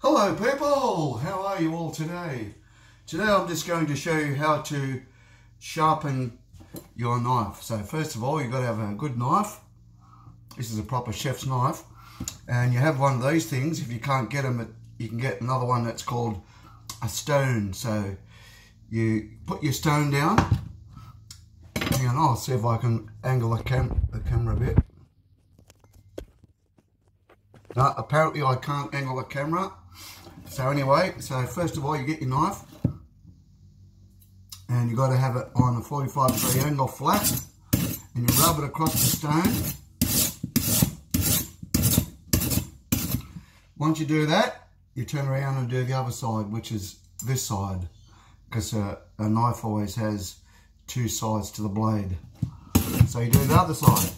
Hello people, how are you all today? Today I'm just going to show you how to sharpen your knife. So first of all you've got to have a good knife. This is a proper chef's knife. And you have one of these things. If you can't get them, you can get another one that's called a stone. So you put your stone down. Hang on, I'll see if I can angle the, cam the camera a bit. No, apparently I can't angle the camera. So anyway, so first of all you get your knife and you got to have it on a 45 degree angle flat and you rub it across the stone. Once you do that, you turn around and do the other side, which is this side, because a, a knife always has two sides to the blade. So you do the other side.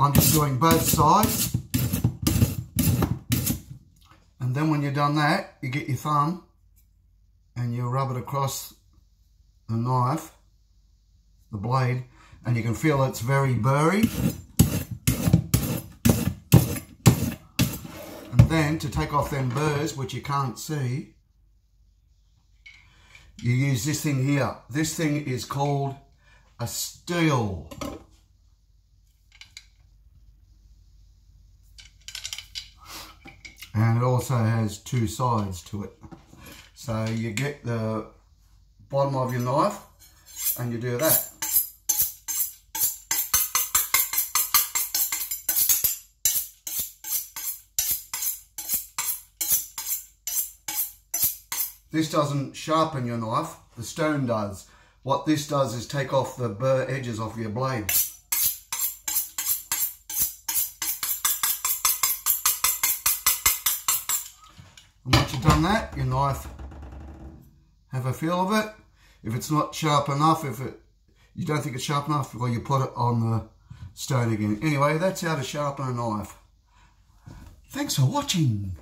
I'm just doing both sides. And then when you've done that, you get your thumb and you rub it across the knife, the blade, and you can feel it's very burry. And then to take off them burrs, which you can't see, you use this thing here. This thing is called a steel. And it also has two sides to it. So you get the bottom of your knife and you do that. This doesn't sharpen your knife, the stone does. What this does is take off the burr edges off your blade. And once you've done that, your knife, have a feel of it. If it's not sharp enough, if it you don't think it's sharp enough, well, you put it on the stone again. Anyway, that's how to sharpen a knife. Thanks for watching.